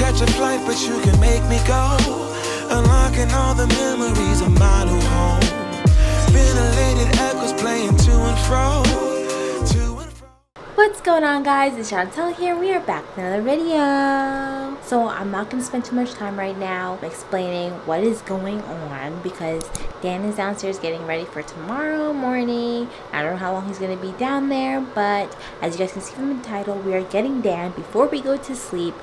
catch a flight, but you can make me go. Unlocking all the memories of my new home. Ventilated echoes playing to and fro. What's going on guys? It's Chontelle here. We are back with another video. So I'm not going to spend too much time right now explaining what is going on because Dan is downstairs getting ready for tomorrow morning. I don't know how long he's going to be down there but as you guys can see from the title we are getting Dan before we go to sleep.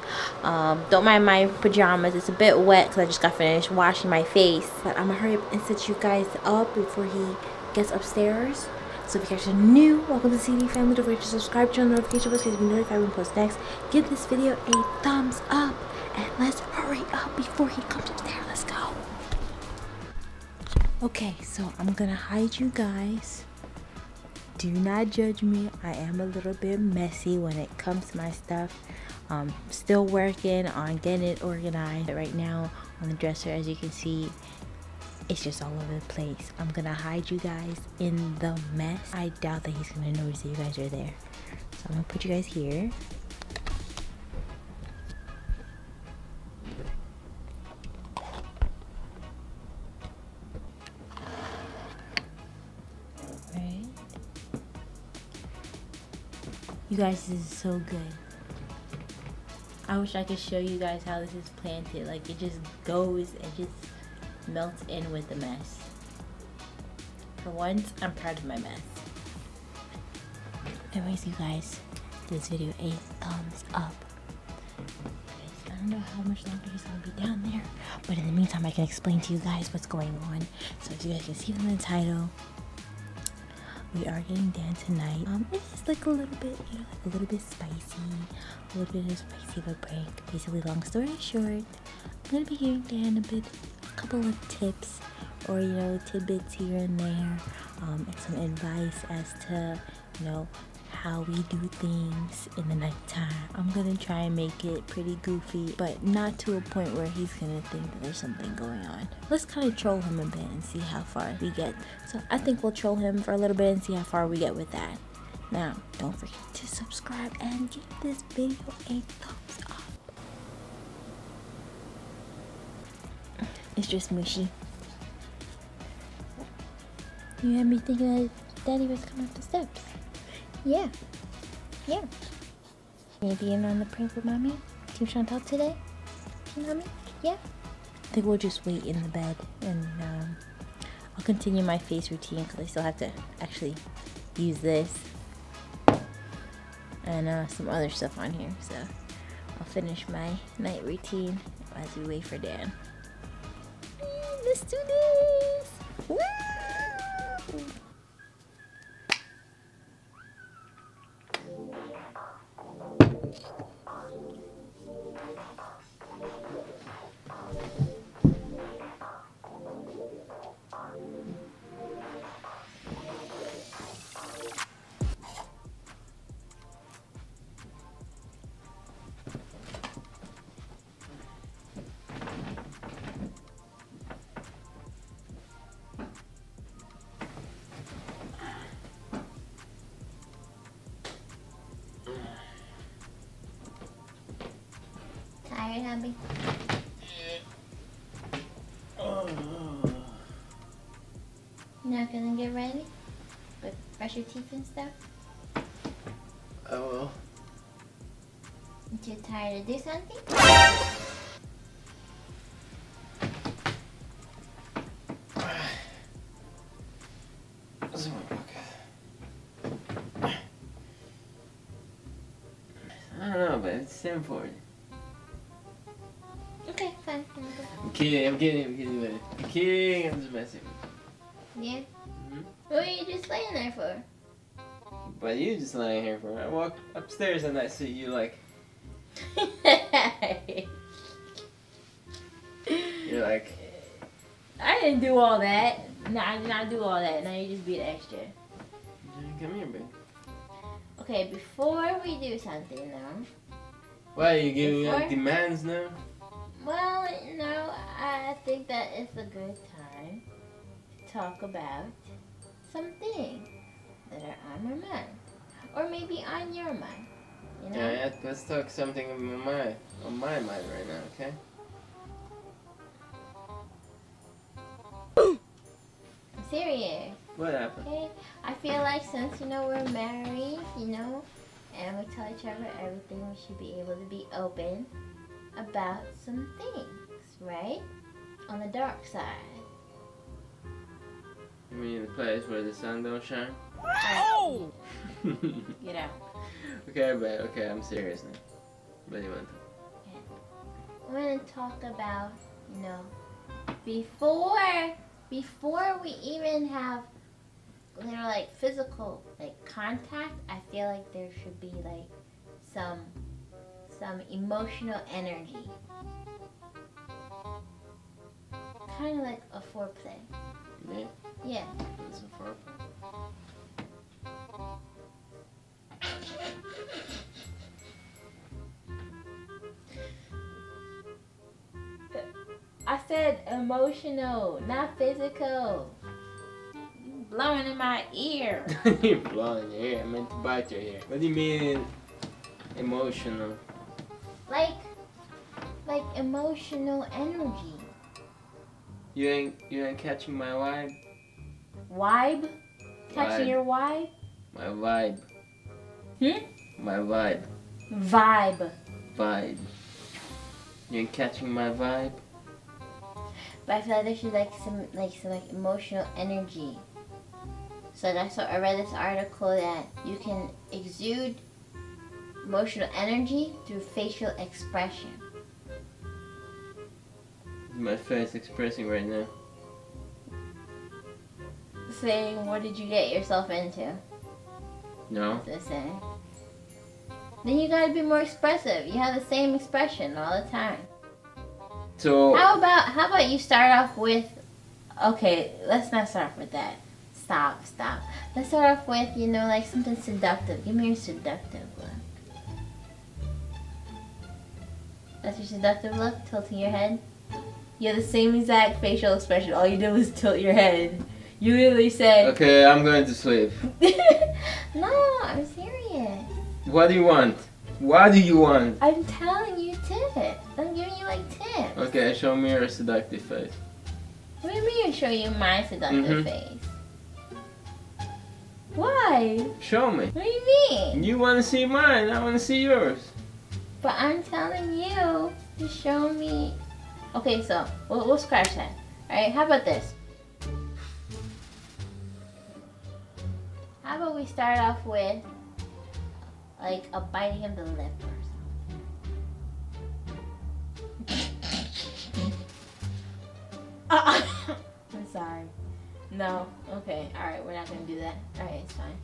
Um, don't mind my pajamas. It's a bit wet because I just got finished washing my face. But I'm going to hurry up and set you guys up before he gets upstairs. So if you guys are new, welcome to CD family. Don't forget to subscribe, turn on the notification bell so you can be notified when we post next. Give this video a thumbs up. And let's hurry up before he comes upstairs. Let's. Okay, so I'm gonna hide you guys. Do not judge me. I am a little bit messy when it comes to my stuff. Um, still working on getting it organized. But Right now on the dresser, as you can see, it's just all over the place. I'm gonna hide you guys in the mess. I doubt that he's gonna notice that you guys are there. So I'm gonna put you guys here. You guys, this is so good. I wish I could show you guys how this is planted. Like it just goes and just melts in with the mess. For once, I'm proud of my mess. Anyways, you guys, this video a thumbs up. I don't know how much longer he's gonna be down there, but in the meantime, I can explain to you guys what's going on. So as you guys can see from the title, we are getting Dan tonight. Um, it's like a little bit, you know, like a little bit spicy, a little bit of spicy of a break. Basically, long story short, I'm gonna be giving Dan a bit, a couple of tips, or you know, tidbits here and there, um, and some advice as to, you know, how we do things in the nighttime. I'm gonna try and make it pretty goofy, but not to a point where he's gonna think that there's something going on. Let's kind of troll him a bit and see how far we get. So I think we'll troll him for a little bit and see how far we get with that. Now, don't forget to subscribe and give this video a thumbs up. It's just mushy. You had me thinking that Daddy was coming up the steps. Yeah. Yeah. Maybe in on the prank with mommy? Team Chontelle today? Team mommy? Yeah. I think we'll just wait in the bed and um, I'll continue my face routine because I still have to actually use this and uh, some other stuff on here. So I'll finish my night routine as we wait for Dan. Let's do this! Woo! Tired, hubby? Not gonna get ready? But brush your teeth and stuff? I will. You too tired to do something? I don't know, but it's simple. I'm kidding, I'm kidding, I'm kidding, I'm kidding, I'm just messing. Yeah? Mhm. What were you just laying there for? But you just lying here for I walk upstairs and I see you like you're like I didn't do all that. No, I did not do all that. Now you just being extra. come here, babe. Okay, before we do something now. Why are you giving me like demands now? Well, you know, I think that it's a good time to talk about something that are on my mind. Or maybe on your mind. You know? Yeah, let's talk something on my mind, on my mind right now, okay? I'm serious. What happened? Okay, I feel like since you know we're married, you know, and we tell each other everything, we should be able to be open about some things, right? On the dark side. You mean the place where the sun don't shine? Alright, get out. okay, but okay, I'm serious now. What do you want? We're gonna talk about, you know, before before we even have you know like physical like contact, I feel like there should be like some some emotional energy. Kind of like a foreplay. Yeah, Yeah. that's a foreplay. I said emotional, not physical. You blowing in my ear. You're blowing your hair. I meant to bite your hair. What do you mean emotional? Like like emotional energy. You ain't you ain't catching my vibe? Vibe? Catching Vibe. your vibe? My vibe. Hmm? My vibe. Vibe. Vibe. You ain't catching my vibe? But I feel like there should like some like some like emotional energy. So that's saw I read this article that you can exude emotional energy through facial expression. My face expressing right now. Saying what did you get yourself into? No? What. Then you gotta be more expressive. You have the same expression all the time. So How about how about you start off with okay, let's not start off with that. Stop, stop. Let's start off with, you know, like something seductive. Give me your seductive That's your seductive look, tilting your head. You have the same exact facial expression. All you did was tilt your head. You literally said Okay, I'm going to sleep. No, I'm serious. What do you want? What do you want? I'm telling you tips. I'm giving you like tips. Okay, show me your seductive face. What do you mean show you my seductive Mhm. face? Why? Show me. What do you mean? You want to see mine, I want to see yours. But I'm telling you to show me. Okay, so we'll, we'll scratch that. Alright, how about this? How about we start off with like a biting of the lip or something? Uh, I'm sorry. No. Okay. All right. We're not gonna do that. All right. It's fine.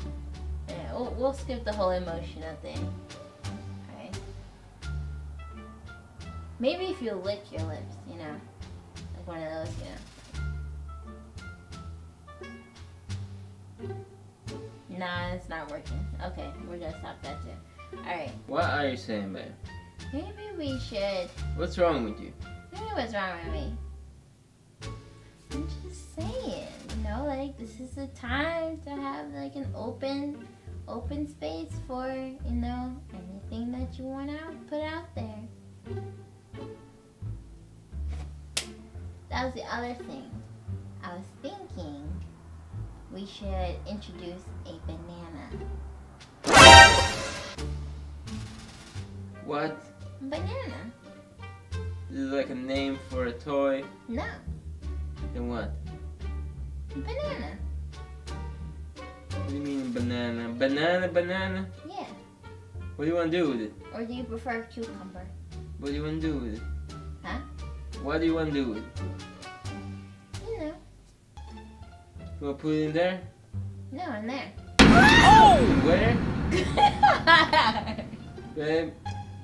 Yeah. We'll, we'll skip the whole emotional thing. Maybe if you lick your lips, you know, like one of those, you know. Nah, it's not working. Okay, we're gonna stop that too. All right. What are you saying, babe? Maybe we should. What's wrong with you? Maybe what's wrong with me? I'm just saying, you know, like this is the time to have like an open, open space for you know anything that you want to put out there. That was the other thing. I was thinking we should introduce a banana. What? Banana? Is it like a name for a toy. No, Then what? banana. What do you mean banana? Banana, banana? Yeah. What do you want to do with it? Or do you prefer cucumber? What do you want to do with it? Huh? What do you want to do with it? You want to put it in there? No, in there. Where? Babe,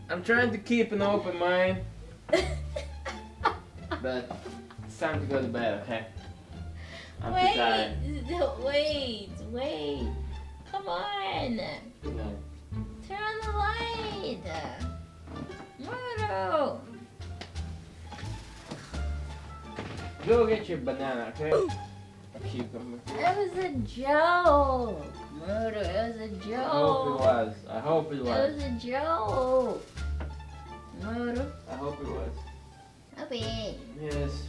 I'm trying to keep an open mind, but it's time to go to bed, okay? I'm too tired. wait, wait, wait. Come on. Night. Turn on the light. Moro. Go get your banana, okay? A cucumber. It was a joke. Murder. It was a joke. I hope it was. I hope it was. It was. a joke. Murder. I hope it was. Okay. Yes.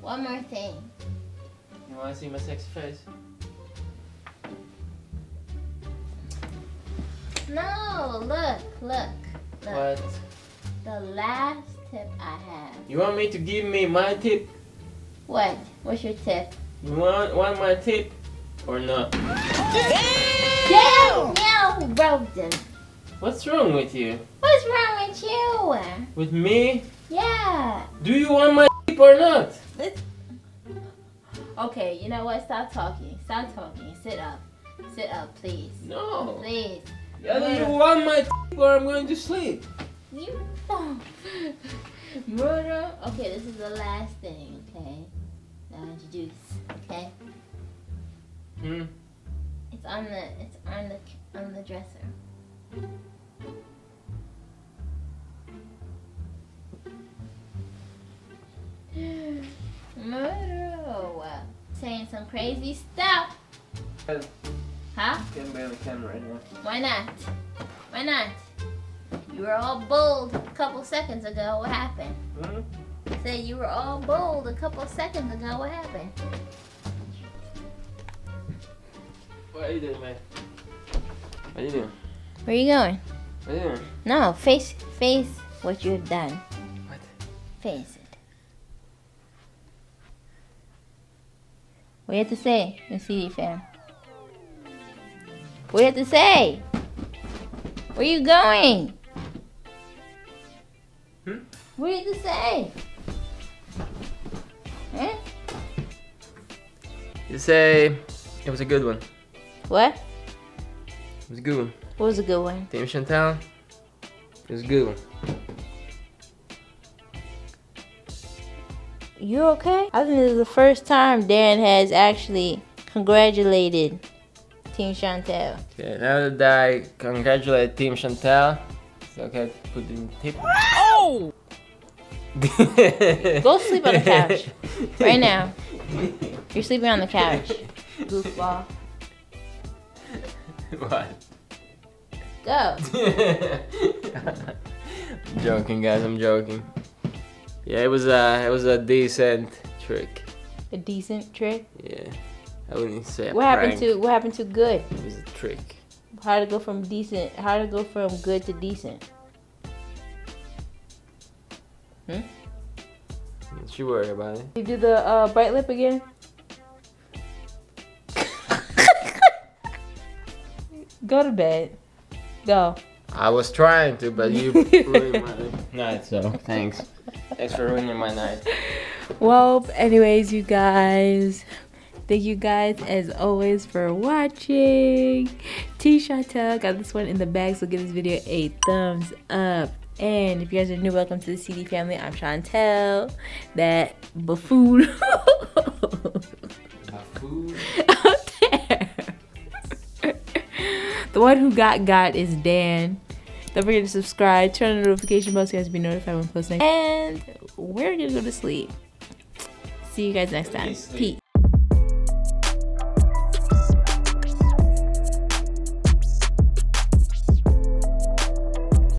One more thing. You wanna see my sexy face? No, look, look, look. What? The last tip I have. You want me to give me my tip? What? What's your tip? You want want my tip or not? Yeah, yeah, who broke them? What's wrong with you? What's wrong with you? With me? Yeah. Do you want my tip or not? Okay, you know what? Stop talking. Stop talking. Sit up. Sit up, please. No. Please. Either you want my tip or I'm going to sleep. You. Murder. Okay, this is the last thing. Okay. Introduce. Okay. Hmm. It's on the. It's on the. On the dresser. Murder. Saying some crazy stuff. Huh? Can't be on the camera right now. Why not? Why not? You were all bold a couple seconds ago. What happened? Hmm? Say you were all bold a couple seconds ago. What happened? What are you doing, man? What are you doing? Where are you going? What are you doing? No, face face what you have done. What? Face it. What you have to say CD fam? What you have to say? Where are you going? Hmm? What do you have to say? You say it was a good one. What? It was a good one. What was a good one? Team Chontelle. It was a good one. You okay? I think this is the first time Dan has actually congratulated Team Chontelle. Okay, now that I congratulate Team Chontelle, it's okay to put in the tip. Oh! Go sleep on the couch. Right now. You're sleeping on the couch. Goofball. what? Go. I'm joking, guys. I'm joking. Yeah, it was a it was a decent trick. A decent trick. Yeah, I wouldn't say a What happened prank. to what happened to good? It was a trick. How to go from decent how to go from good to decent. Don't you worry about it. You do the uh, bright lip again? Go to bed. Go. I was trying to, but you ruined my night. So thanks. Thanks for ruining my night. Well, anyways, you guys. Thank you guys as always for watching. T Chontelle got this one in the bag, so give this video a thumbs up. And if you guys are new, welcome to the CD family. I'm Chontelle, that buffoon food. The one who got got is Dan. Don't forget to subscribe, turn on the notification bell so you guys be notified when posting. And we're gonna go to sleep. See you guys next time. Peace.